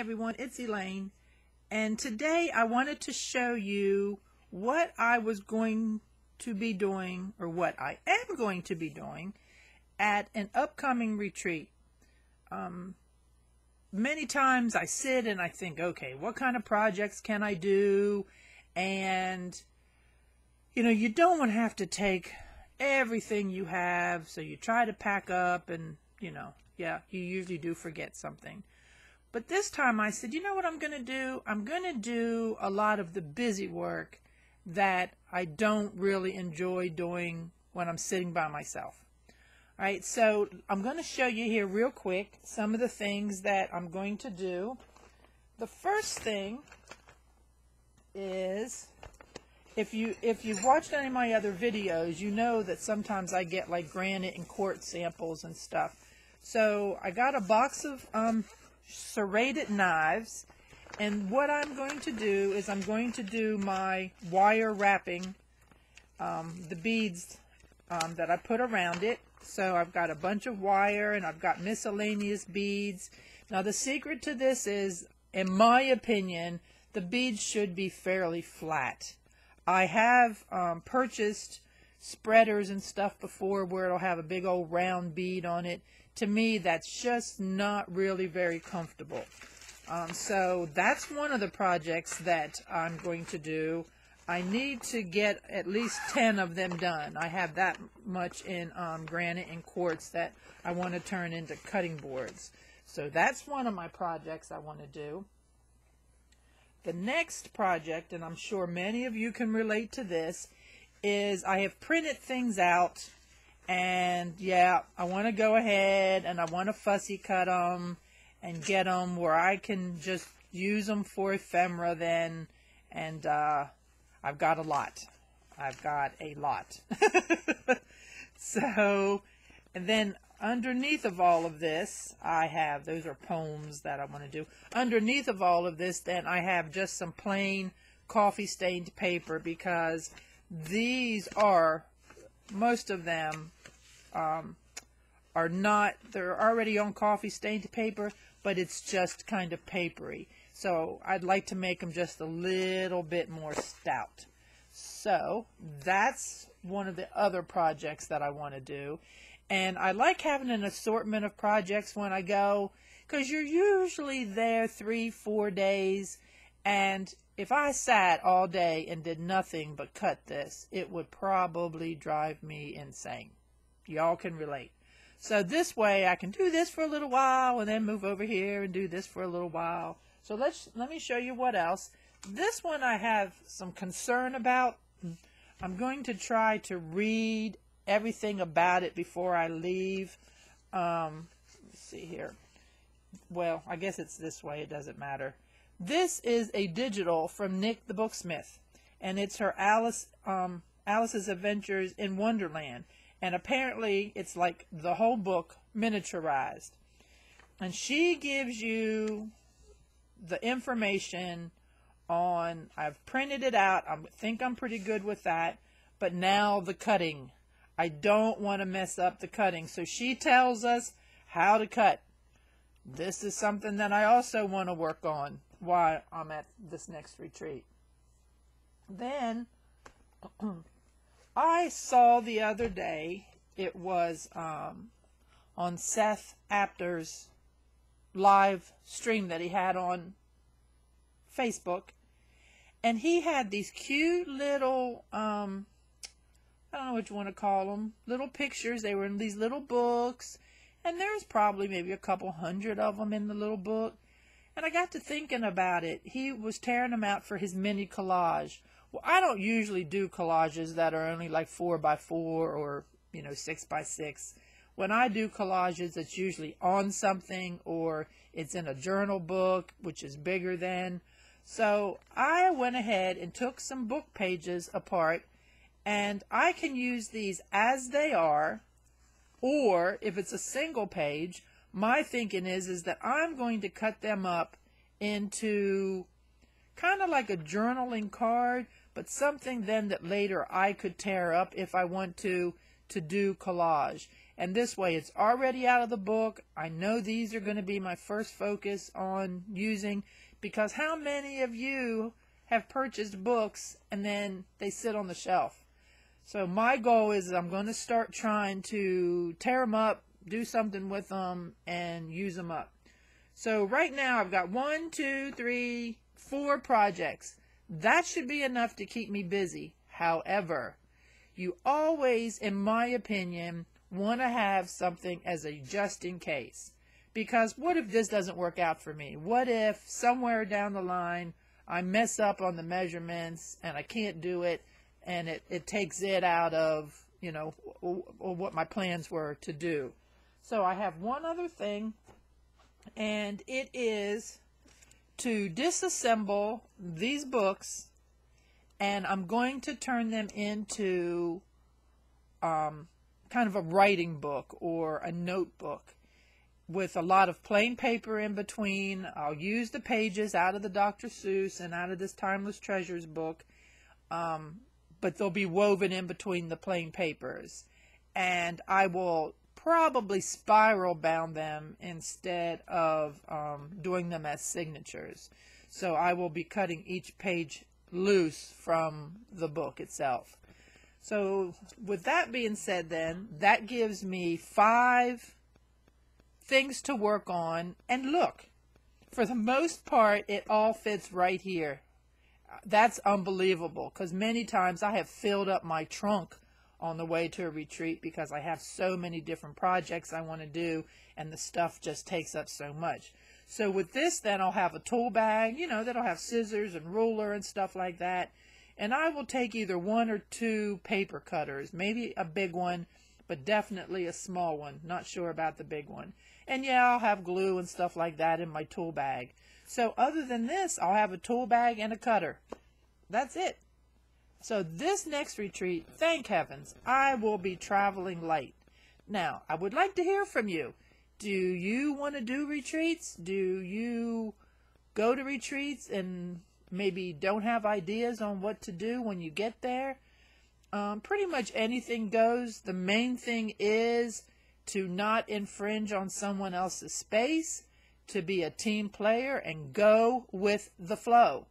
everyone, it's Elaine, and today I wanted to show you what I was going to be doing, or what I am going to be doing, at an upcoming retreat. Um, many times I sit and I think, okay, what kind of projects can I do? And, you know, you don't want to have to take everything you have, so you try to pack up and, you know, yeah, you usually do forget something. But this time I said, you know what I'm going to do? I'm going to do a lot of the busy work that I don't really enjoy doing when I'm sitting by myself. All right, so I'm going to show you here real quick some of the things that I'm going to do. The first thing is if you if you've watched any of my other videos, you know that sometimes I get like granite and quartz samples and stuff. So I got a box of um, serrated knives. And what I'm going to do is I'm going to do my wire wrapping, um, the beads um, that I put around it. So I've got a bunch of wire and I've got miscellaneous beads. Now the secret to this is, in my opinion, the beads should be fairly flat. I have um, purchased spreaders and stuff before where it'll have a big old round bead on it to me, that's just not really very comfortable. Um, so that's one of the projects that I'm going to do. I need to get at least 10 of them done. I have that much in um, granite and quartz that I want to turn into cutting boards. So that's one of my projects I want to do. The next project, and I'm sure many of you can relate to this, is I have printed things out and yeah, I want to go ahead and I want to fussy cut them and get them where I can just use them for ephemera then. And uh, I've got a lot. I've got a lot. so, and then underneath of all of this, I have, those are poems that I want to do. Underneath of all of this, then I have just some plain coffee stained paper because these are, most of them um, are not, they're already on coffee stained paper, but it's just kind of papery. So I'd like to make them just a little bit more stout. So that's one of the other projects that I want to do. And I like having an assortment of projects when I go because you're usually there three, four days. And if I sat all day and did nothing but cut this, it would probably drive me insane. Y'all can relate. So this way I can do this for a little while and then move over here and do this for a little while. So let's let me show you what else. This one I have some concern about. I'm going to try to read everything about it before I leave. Um, let's see here. Well, I guess it's this way. It doesn't matter. This is a digital from Nik the Booksmith, and it's her Alice um, Alice's Adventures in Wonderland and apparently it's like the whole book miniaturized. And she gives you the information on, I've printed it out, I think I'm pretty good with that, but now the cutting. I don't want to mess up the cutting. So she tells us how to cut. This is something that I also want to work on while I'm at this next retreat. Then I saw the other day, it was um, on Seth Apter's live stream that he had on Facebook. And he had these cute little, um, I don't know what you want to call them, little pictures. They were in these little books. And there's probably maybe a couple hundred of them in the little book. And I got to thinking about it. He was tearing them out for his mini collage. Well, I don't usually do collages that are only like four by four or, you know, six by six. When I do collages, it's usually on something or it's in a journal book, which is bigger than. So I went ahead and took some book pages apart and I can use these as they are or if it's a single page, my thinking is is that I'm going to cut them up into kind of like a journaling card but something then that later I could tear up if I want to to do collage. And this way it's already out of the book. I know these are going to be my first focus on using because how many of you have purchased books and then they sit on the shelf? So my goal is I'm going to start trying to tear them up, do something with them, and use them up. So right now I've got one, two, three, four projects. That should be enough to keep me busy. However, you always, in my opinion, want to have something as a just in case. Because what if this doesn't work out for me? What if somewhere down the line I mess up on the measurements and I can't do it and it, it takes it out of, you know, what my plans were to do. So I have one other thing and it is to disassemble these books and I'm going to turn them into um, kind of a writing book or a notebook with a lot of plain paper in between. I'll use the pages out of the Dr. Seuss and out of this Timeless Treasures book, um, but they'll be woven in between the plain papers. And I will probably spiral bound them instead of um, doing them as signatures. So I will be cutting each page loose from the book itself. So with that being said then, that gives me five things to work on. And look, for the most part, it all fits right here. That's unbelievable because many times I have filled up my trunk on the way to a retreat because I have so many different projects I want to do and the stuff just takes up so much. So with this then I'll have a tool bag, you know, that'll have scissors and ruler and stuff like that. And I will take either one or two paper cutters, maybe a big one, but definitely a small one. Not sure about the big one. And yeah, I'll have glue and stuff like that in my tool bag. So other than this, I'll have a tool bag and a cutter. That's it. So this next retreat, thank heavens, I will be traveling light. Now, I would like to hear from you. Do you want to do retreats? Do you go to retreats and maybe don't have ideas on what to do when you get there? Um, pretty much anything goes. The main thing is to not infringe on someone else's space, to be a team player and go with the flow.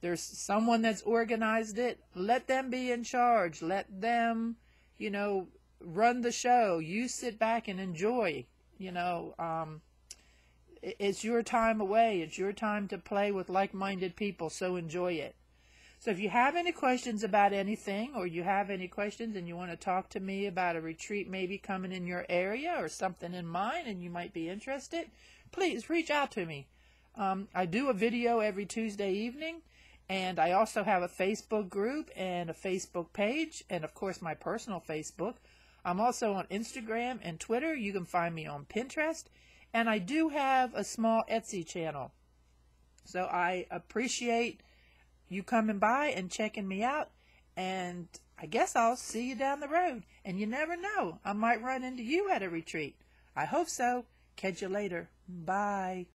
There's someone that's organized it. Let them be in charge. Let them, you know, run the show. You sit back and enjoy. You know, um, it's your time away. It's your time to play with like-minded people. So enjoy it. So if you have any questions about anything or you have any questions and you want to talk to me about a retreat maybe coming in your area or something in mine and you might be interested, please reach out to me. Um, I do a video every Tuesday evening and I also have a Facebook group and a Facebook page, and of course my personal Facebook. I'm also on Instagram and Twitter. You can find me on Pinterest. And I do have a small Etsy channel. So I appreciate you coming by and checking me out. And I guess I'll see you down the road. And you never know, I might run into you at a retreat. I hope so. Catch you later. Bye.